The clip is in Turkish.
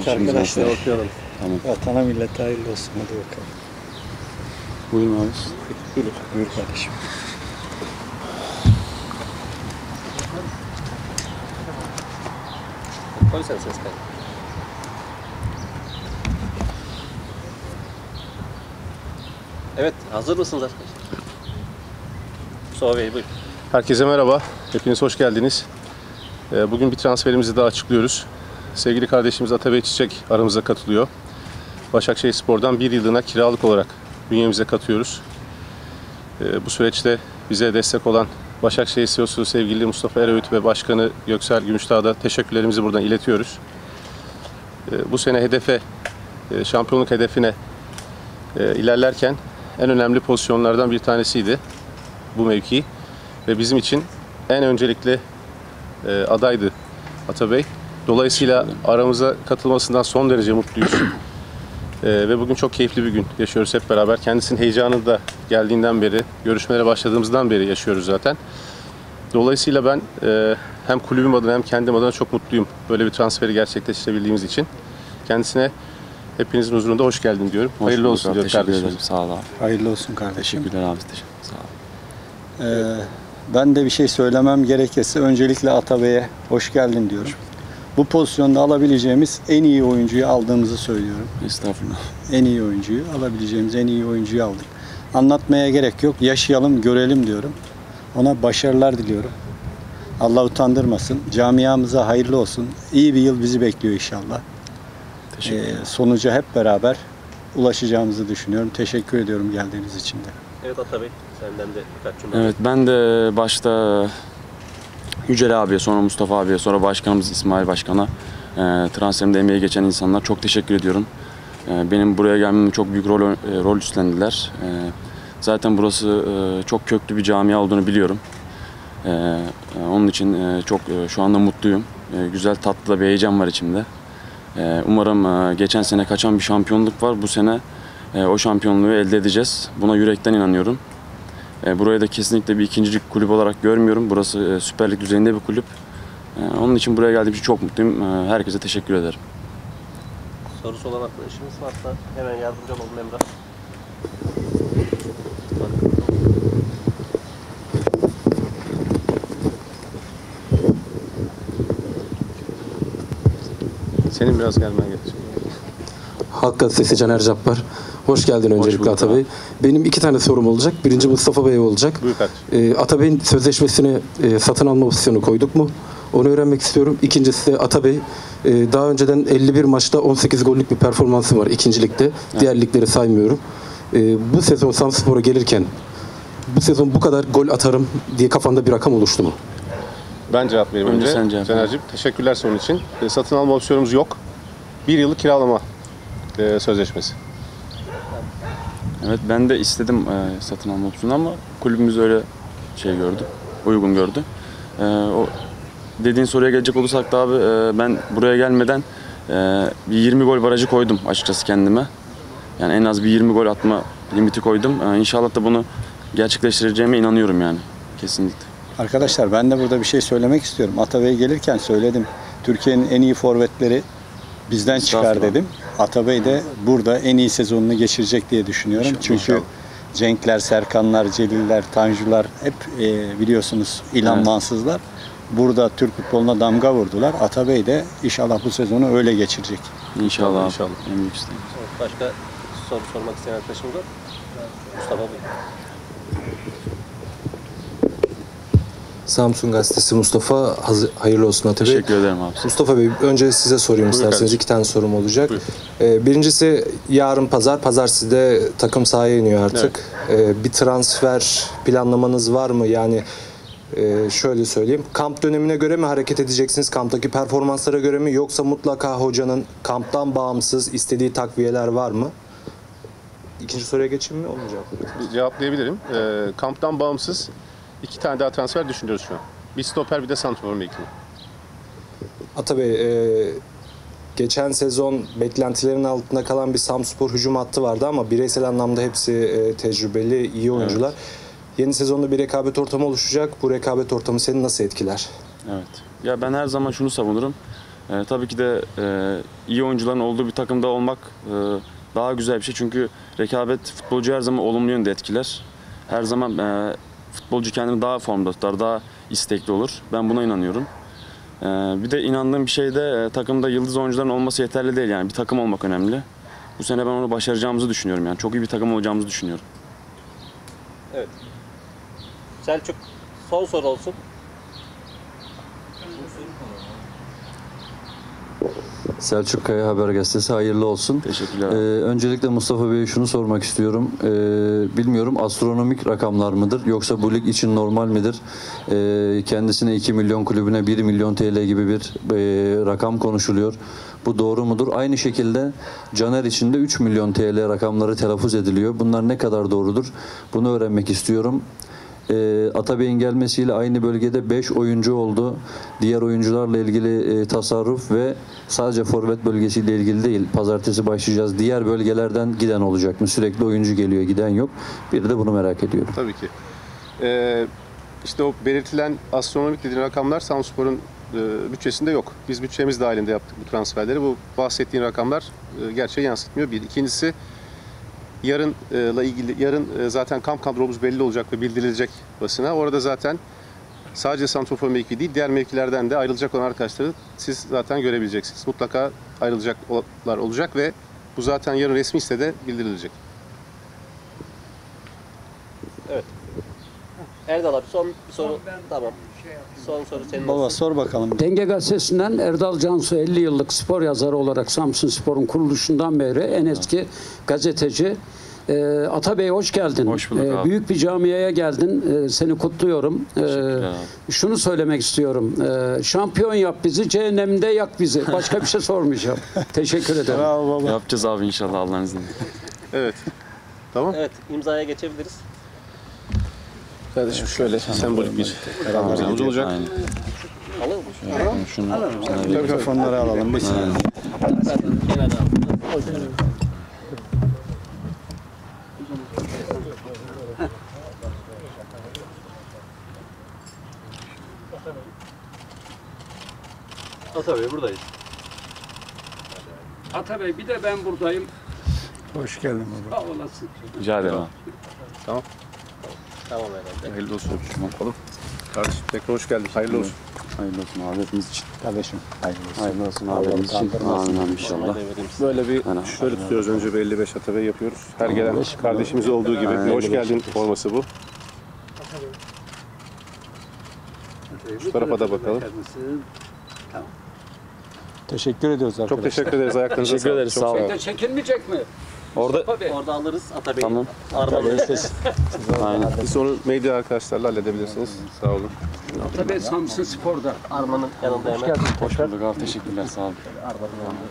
İşimiz arkadaşlar okuyalım. Tamam. Vatana millete hayırlı olsun. Hadi bakalım. Buyurun abi. Buyur, buyur kardeşim. Koy sen ses kaydı. Evet, hazır mısınız arkadaşlar? Mustafa Bey buyurun. Herkese merhaba. Hepiniz hoş geldiniz. Ee, Bugün bir transferimizi daha açıklıyoruz. Sevgili kardeşimiz Atabey Çiçek aramıza katılıyor. Başakşehir Spor'dan bir yıllığına kiralık olarak bünyemize katıyoruz. Ee, Bu süreçte bize destek olan Başakşehir CEO'su sevgili Mustafa Eröğüt ve Başkanı Göksel Gümüşdağ'a da teşekkürlerimizi buradan iletiyoruz. Ee, Bu sene hedefe, e, şampiyonluk hedefine e, ilerlerken en önemli pozisyonlardan bir tanesiydi bu mevki ve bizim için en öncelikli e, adaydı Atabey. Dolayısıyla aramıza katılmasından son derece mutluyuz. E, ve bugün çok keyifli bir gün yaşıyoruz hep beraber. Kendisinin heyecanı da geldiğinden beri, görüşmelere başladığımızdan beri yaşıyoruz zaten. Dolayısıyla ben e, hem kulübüm adına hem kendim adına çok mutluyum böyle bir transferi gerçekleştirebildiğimiz için. Kendisine hepinizin huzurunda hoş geldin diyorum. Hoş Hayırlı olsun abi, diyorum Teşekkür kardeşim. ederim. Sağ ol abi. Hayırlı olsun kardeşim. Teşekkürler abi. Teşekkür Sağ ol. Ee, ben de bir şey söylemem gerekirse öncelikle Atabey'e hoş geldin diyorum. Bu pozisyonda alabileceğimiz en iyi oyuncuyu aldığımızı söylüyorum. Estağfurullah. En iyi oyuncuyu alabileceğimiz en iyi oyuncuyu aldık. Anlatmaya gerek yok. Yaşayalım, görelim diyorum. Ona başarılar diliyorum. Allah utandırmasın. Camiamıza hayırlı olsun. İyi bir yıl bizi bekliyor inşallah. Teşekkür Ee, sonuca hep beraber ulaşacağımızı düşünüyorum. Teşekkür ediyorum geldiğiniz için de. Evet Ata Bey, senden de birkaç cümle. Evet ben de başta Yücel abiye sonra Mustafa abiye sonra başkanımız İsmail Başkan'a e, transferimde emeği geçen insanlar çok teşekkür ediyorum. E, benim buraya gelmemde çok büyük rol, e, rol üstlendiler. E, zaten burası e, çok köklü bir camia olduğunu biliyorum. E, onun için e, çok e, şu anda mutluyum. E, güzel tatlı da bir heyecan var içimde. E, umarım e, geçen sene kaçan bir şampiyonluk var. Bu sene e, o şampiyonluğu elde edeceğiz. Buna yürekten inanıyorum. E, burayı da kesinlikle bir ikincilik kulüp olarak görmüyorum. Burası e, Süper Lig düzeyinde bir kulüp. E, onun için buraya geldiğim için çok mutluyum. Herkese teşekkür ederim. Sorusu olan arkadaşımız varsa hemen yardımcı olalım Emrah. Senin biraz gelmen gerekecek. Halk Gazetesi Caner Cappar. Hoş geldin öncelikle abi. Benim iki tane sorum olacak. Birinci Mustafa Bey olacak. Buyur kardeşim. Ee, Atabey'in sözleşmesini e, satın alma opsiyonu koyduk mu? Onu öğrenmek istiyorum. İkincisi de Atabey e, daha önceden 51 maçta 18 gollük bir performansı var ikincilikte. Diğer ligleri saymıyorum. E, bu sezon Samspor'a gelirken bu sezon bu kadar gol atarım diye kafanda bir rakam oluştu mu? Ben cevap vereyim Önce önce. sen cevap. Caner'cim teşekkürler sorun için. E, satın alma opsiyonumuz yok. Bir yıllık kiralama e, sözleşmesi. Evet ben de istedim e, satın alma opsiyonu ama kulübümüz öyle şey gördü. Uygun gördü. E, o dediğin soruya gelecek olursak da abi e, ben buraya gelmeden e, bir 20 gol barajı koydum açıkçası kendime. Yani en az bir 20 gol atma limiti koydum. E, inşallah da bunu gerçekleştireceğime inanıyorum yani. Kesinlikle. Arkadaşlar ben de burada bir şey söylemek istiyorum. Atabey gelirken söyledim. Türkiye'nin en iyi forvetleri bizden çıkar dedim. Atabey de burada en iyi sezonunu geçirecek diye düşünüyorum. İnşallah. Çünkü İnşallah. Cenkler, Serkanlar, Celiller, Tanjular hep e, biliyorsunuz İlhan Evet. Mansızlar. Burada Türk futboluna damga vurdular. Atabey de inşallah bu sezonu öyle geçirecek. İnşallah. İnşallah. En büyük isteğim. Başka soru sormak isteyen arkadaşımız var. Mustafa Bey. Samsun Gazetesi Mustafa hazır, hayırlı olsun Atabey. Teşekkür ederim abi. Mustafa Bey önce size sorayım isterseniz. kardeşim. iki tane sorum olacak. Buyur. Ee, birincisi yarın pazar. Pazar sizde takım sahaya iniyor artık. Ee, bir transfer planlamanız var mı? Yani e, şöyle söyleyeyim. Kamp dönemine göre mi hareket edeceksiniz? Kamptaki performanslara göre mi? Yoksa mutlaka hocanın kamptan bağımsız istediği takviyeler var mı? İkinci soruya geçeyim mi? Olmayacak. Cevaplayabilirim. E, kamptan bağımsız iki tane daha transfer düşünüyoruz şu an. Bir stoper bir de santrfor mevkini. Atabey, e, geçen sezon beklentilerin altında kalan bir Samspor hücum hattı vardı ama bireysel anlamda hepsi e, tecrübeli, iyi oyuncular. Yeni sezonda bir rekabet ortamı oluşacak. Bu rekabet ortamı seni nasıl etkiler? Evet. Ya ben her zaman şunu savunurum. E, tabii ki de e, iyi oyuncuların olduğu bir takımda olmak e, daha güzel bir şey. Çünkü rekabet futbolcu her zaman olumlu yönde etkiler. Her zaman e, futbolcu kendini daha formda tutar, daha istekli olur. Ben buna inanıyorum. E, bir de inandığım bir şey de e, takımda yıldız oyuncuların olması yeterli değil. Yani bir takım olmak önemli. Bu sene ben onu başaracağımızı düşünüyorum. Yani çok iyi bir takım olacağımızı düşünüyorum. Selçuk son soru olsun. Selçuk Kaya Haber Gazetesi hayırlı olsun. Teşekkürler. Ee, öncelikle Mustafa Bey'e şunu sormak istiyorum. Ee, bilmiyorum astronomik rakamlar mıdır yoksa bu lig için normal midir? Ee, kendisine 2 milyon kulübüne 1 milyon TL gibi bir e, rakam konuşuluyor. Bu doğru mudur? Aynı şekilde Caner için de 3 milyon TL rakamları telaffuz ediliyor. Bunlar ne kadar doğrudur? Bunu öğrenmek istiyorum. E, Atabey'in gelmesiyle aynı bölgede 5 oyuncu oldu. Diğer oyuncularla ilgili e, tasarruf ve sadece forvet bölgesiyle ilgili değil. Pazartesi başlayacağız. Diğer bölgelerden giden olacak mı? Sürekli oyuncu geliyor, giden yok. Bir de bunu merak ediyorum. Tabii ki. Ee, işte o belirtilen astronomik dediğin rakamlar Samspor'un e, bütçesinde yok. Biz bütçemiz dahilinde yaptık bu transferleri. Bu bahsettiğin rakamlar e, gerçeği yansıtmıyor. Bir. İkincisi yarınla ilgili yarın e, zaten kamp kadromuz belli olacak ve bildirilecek basına. Orada zaten sadece santrofor mevki değil diğer mevkilerden de ayrılacak olan arkadaşları siz zaten görebileceksiniz. Mutlaka ayrılacaklar olacak ve bu zaten yarın resmi sitede bildirilecek. Erdal abi son bir soru. Tamam. Son soru senin Baba olsun. sor bakalım. Denge Gazetesi'nden Erdal Cansu 50 yıllık spor yazarı olarak Samsun Spor'un kuruluşundan beri en eski gazeteci. Ee, Atabey hoş geldin. Hoş bulduk abi. büyük bir camiaya geldin. Ee, seni kutluyorum. Abi. şunu söylemek istiyorum. Ee, şampiyon yap bizi, cehennemde yak bizi. Başka bir şey sormayacağım. Teşekkür ederim. Bravo baba. Yapacağız abi inşallah Allah'ın izniyle. Evet. Tamam. Evet imzaya geçebiliriz. Kardeşim şöyle sembolik bir imzamız olacak. Aynen. Alır mı? Şunu Mikrofonları alalım. Bir saniye. Tabii buradayız. Atabey bir de ben buradayım. Hoş geldin baba. Sağ olasın. Rica ederim abi. Tamam herhalde. Hayırlı olsun. Bakalım. Kardeşim tekrar hoş geldin. Hayırlı olsun. Hayırlı olsun abi hepimiz için. Kardeşim. Hayırlı olsun. Hayırlı olsun abi hepimiz için. Amin amin inşallah. Böyle bir Aynen. şöyle tutuyoruz önce bir 55 Atabey yapıyoruz. Her gelen kardeşimiz olduğu gibi bir hoş geldin forması bu. Şu tarafa da bakalım. Teşekkür ediyoruz arkadaşlar. Çok teşekkür ederiz. Ayaklarınıza Teşekkür ederiz, Çok sağ olun. çekilmeyecek mi? Orada. Orada alırız Atabey'i. Tamam. Armanı. aynen. Siz onu medya arkadaşlarla halledebilirsiniz. Sağ olun. Atabey Samsun Spor'da. Armanın yanında hemen. Hoş bulduk abi teşekkürler sağ olun. Armanın yanında.